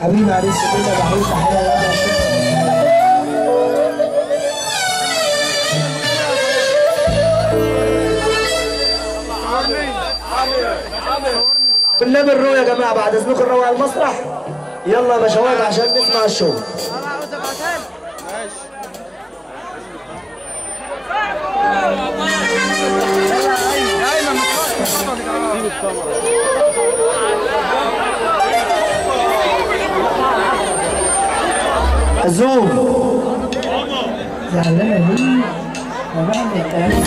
حبيبي يا الرو يا جماعة بعد إذنكم نروح على المسرح. يلا يا باشوات عشان نسمع الشو. الزوم زعلانه ليه؟ وبعد الكلام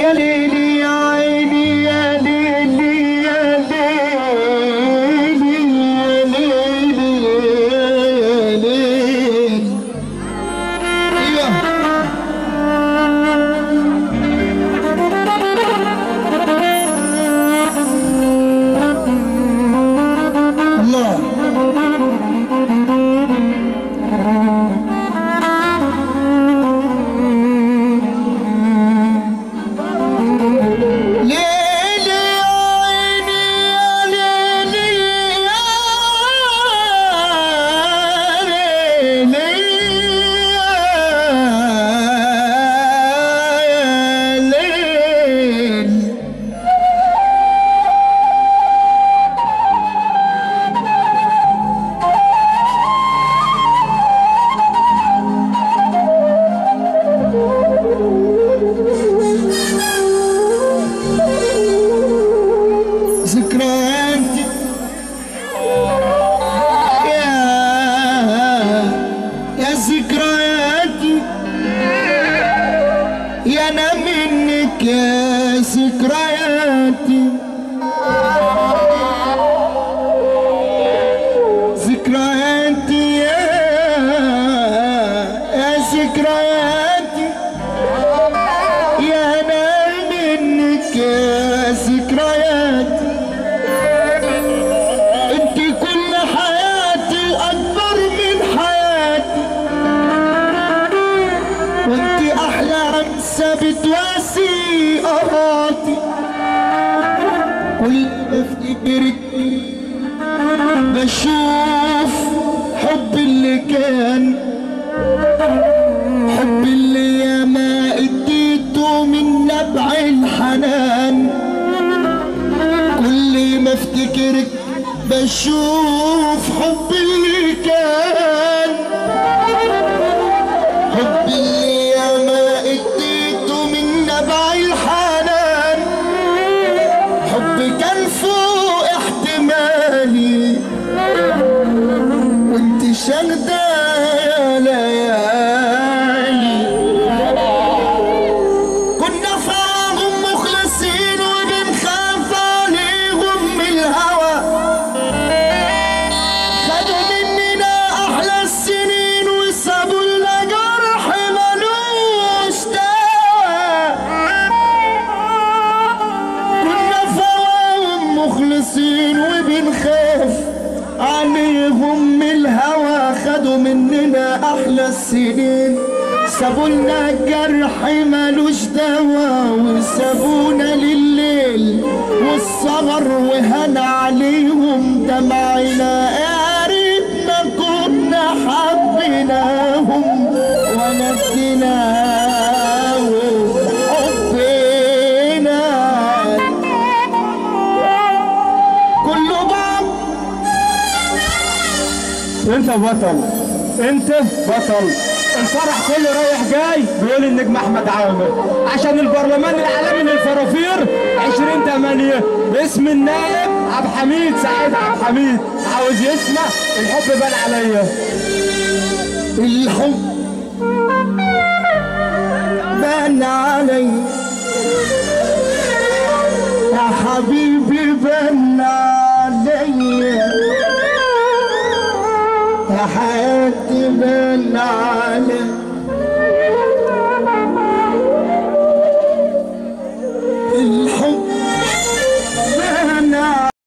يا ليلي يا ذكرياتي ذكرياتي يا يا ذكرياتي. يا أنا منك يا ذكرياتي. انت كل حياتي أكبر من حياتي. وانت أحلى امسى بتواسي. أراك كل ما افتكرك بشوف حب اللي كان حب اللي يا ما اديته من نبع الحنان. كل ما افتكرك بشوف حب اللي وانت مننا أحلى السنين. سابوا لنا جرح ملوش دوا وسابونا لليل والسهر وهن عليهم دمعنا. ريت ما كنا حبيناهم بعض. أنت بطل انت بطل. الفرح كله رايح جاي. بيقول النجم أحمد عامر. عشان البرلمان العالمي للفرافير 2008 باسم النائب عبد الحميد سعيد عبد الحميد عاوز يسمع؟ الحب بان عليا. الحب بان علي يا حبيبي بان علي بان علي